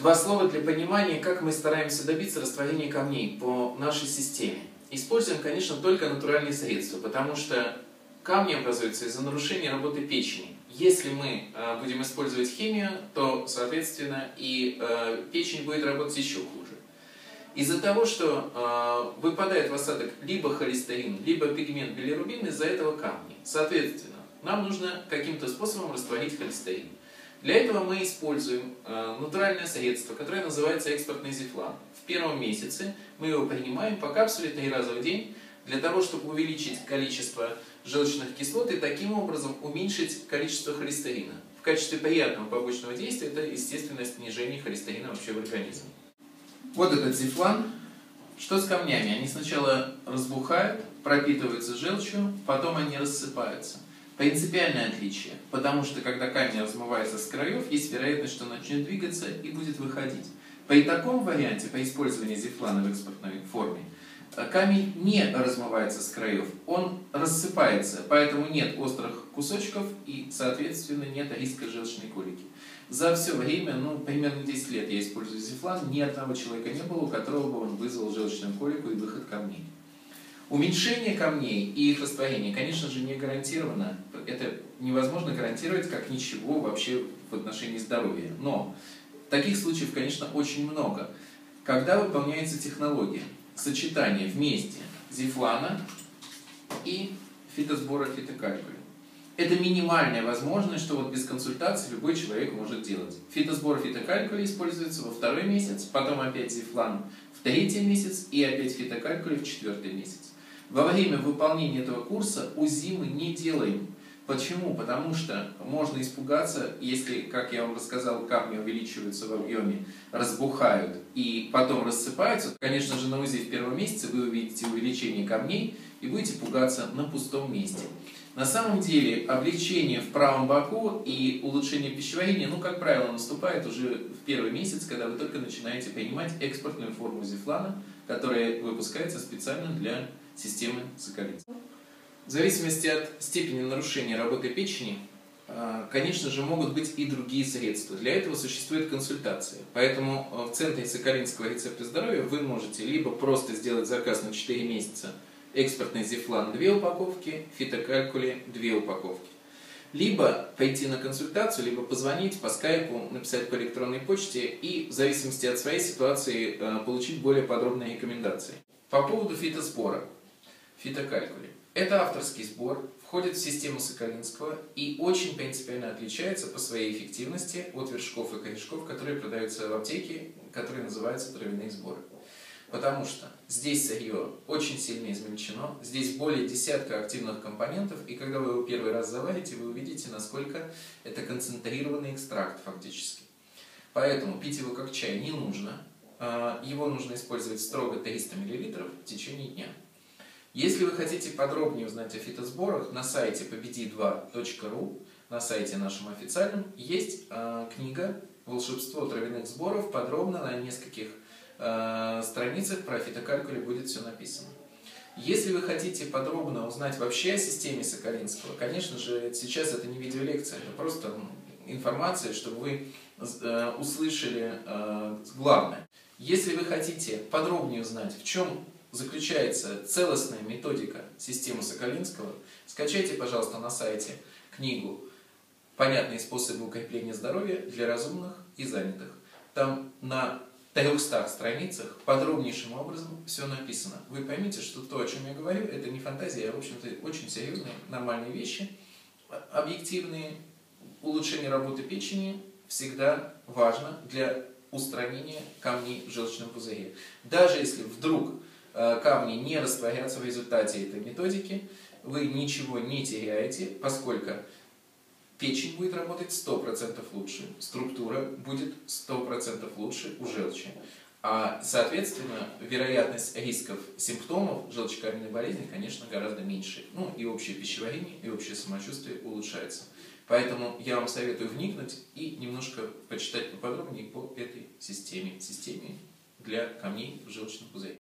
Два слова для понимания, как мы стараемся добиться растворения камней по нашей системе. Используем, конечно, только натуральные средства, потому что камни образуются из-за нарушения работы печени. Если мы э, будем использовать химию, то, соответственно, и э, печень будет работать еще хуже. Из-за того, что э, выпадает в осадок либо холестерин, либо пигмент билирубин, из-за этого камни. Соответственно, нам нужно каким-то способом растворить холестерин. Для этого мы используем э, натуральное средство, которое называется экспортный зефлан. В первом месяце мы его принимаем по капсуле три раза в день, для того, чтобы увеличить количество желчных кислот и таким образом уменьшить количество холестерина. В качестве приятного побочного действия это, естественно, снижение холестерина вообще в организме. Вот этот зефлан. Что с камнями? Они сначала разбухают, пропитываются желчью, потом они рассыпаются. Принципиальное отличие, потому что когда камень размывается с краев, есть вероятность, что начнет двигаться и будет выходить. При таком варианте, по использованию зефлана в экспортной форме, э, камень не размывается с краев, он рассыпается, поэтому нет острых кусочков и, соответственно, нет риска желчной колики. За все время, ну, примерно 10 лет я использую зефлан, ни одного человека не было, у которого бы он вызвал желчную колику и выход камней. Уменьшение камней и их растворение, конечно же, не гарантировано. Это невозможно гарантировать как ничего вообще в отношении здоровья. Но таких случаев, конечно, очень много. Когда выполняется технология сочетания вместе зефлана и фитосбора фитокалькуля. Это минимальная возможность, что вот без консультации любой человек может делать. Фитосбор фитокалькуля используется во второй месяц, потом опять зефлан в третий месяц и опять фитокалькуля в четвертый месяц. Во время выполнения этого курса УЗИ мы не делаем. Почему? Потому что можно испугаться, если, как я вам рассказал, камни увеличиваются в объеме, разбухают и потом рассыпаются. Конечно же, на УЗИ в первом месяце вы увидите увеличение камней и будете пугаться на пустом месте. На самом деле, облегчение в правом боку и улучшение пищеварения, ну, как правило, наступает уже в первый месяц, когда вы только начинаете принимать экспортную форму зефлана, которая выпускается специально для системы соколицы. В зависимости от степени нарушения работы печени, а, конечно же, могут быть и другие средства. Для этого существует консультация. Поэтому а, в Центре Соколинского рецепта здоровья вы можете либо просто сделать заказ на 4 месяца экспортный зефлан 2 упаковки, фитокалькули 2 упаковки. Либо пойти на консультацию, либо позвонить по скайпу, написать по электронной почте и в зависимости от своей ситуации а, получить более подробные рекомендации. По поводу фитоспора фитокалькули. Это авторский сбор, входит в систему Соколинского и очень принципиально отличается по своей эффективности от вершков и корешков, которые продаются в аптеке, которые называются травяные сборы. Потому что здесь сырье очень сильно измельчено, здесь более десятка активных компонентов, и когда вы его первый раз заварите, вы увидите, насколько это концентрированный экстракт фактически. Поэтому пить его как чай не нужно, а, его нужно использовать строго 300 мл в течение дня. Если вы хотите подробнее узнать о фитосборах, на сайте победи2.ру, на сайте нашем официальном, есть э, книга «Волшебство травяных сборов». Подробно на нескольких э, страницах про фитокалькули будет все написано. Если вы хотите подробно узнать вообще о системе Соколинского, конечно же, сейчас это не видеолекция, это просто информация, чтобы вы э, услышали э, главное. Если вы хотите подробнее узнать, в чем заключается целостная методика системы Соколинского, скачайте, пожалуйста, на сайте книгу «Понятные способы укрепления здоровья для разумных и занятых». Там на 300 страницах подробнейшим образом все написано. Вы поймите, что то, о чем я говорю, это не фантазия, а, в общем-то, очень серьезные, нормальные вещи, объективные. Улучшение работы печени всегда важно для устранения камней в желчном пузыре. Даже если вдруг камни не растворятся в результате этой методики, вы ничего не теряете, поскольку печень будет работать 100% лучше, структура будет 100% лучше у желчи. А, соответственно, вероятность рисков симптомов желчекаменной болезни, конечно, гораздо меньше. Ну, и общее пищеварение, и общее самочувствие улучшается. Поэтому я вам советую вникнуть и немножко почитать поподробнее по этой системе, системе для камней в желчном пузыре.